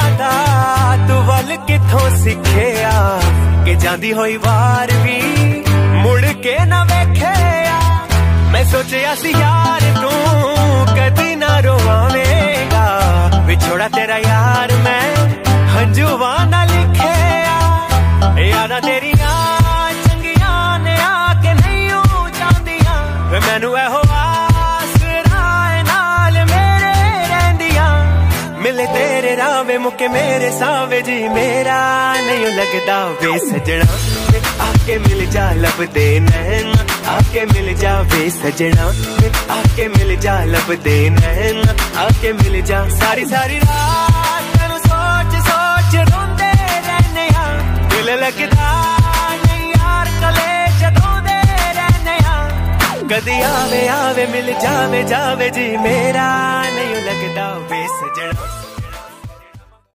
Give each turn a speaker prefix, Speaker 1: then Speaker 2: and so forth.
Speaker 1: ਜ਼ਿਆਦਾ ਤੂੰ ਵੱਲ ਕਿੱਥੋਂ ਸਿੱਖਿਆ? ਕਿ ਜਾਂਦੀ ਹੋਈ ਵਾਰ ਵੀ ਮੁੜ ਕੇ ਨਾ ਵੇਖਿਆ? ਮੈਂ ਸੋਚਿਆ ਸੀ, ਯਾਰ ਤੂੰ ਕਦੀ ਨਾ ਰੋਵਾਵੇਂਗਾ। ਵਿਛੋੜਾ ਤੇਰਾ ਯਾਰ ਮੈਂ ਹੰਝੂਆਂ ਨਾਲ ਲਿਖਿਆ। ਯਾਰਾ ਤੇਰੀਆਂ ਚੰਗੀਆਂ ਨੇ ਆ ਕੇ ਨਹੀਂ ਉਹ ਜਾਂਦੀਆਂ। ਮੈਨੂੰ ਇਹੋ मिले तेरे रावे मुके मेरे सावे जी, मेरा नहीं लगता वे सजना। आके मिल जा लब दे नैना, आके मिल जा वे सजना। आके मिल जा लब दे नैना, आके मिल जा। सारी सारी रात सोच सोच रोंदे रहने हाँ। दिल लगता ਕਦੀ ਆਵੇ ਆਵੇ ਮਿਲ ਜਾਵੇ ਜਾਵੇ ਜੀ ਮੇਰਾ ਨਹੀਂ ਲੱਗਦਾ ਵੇ ਸਜਣਾ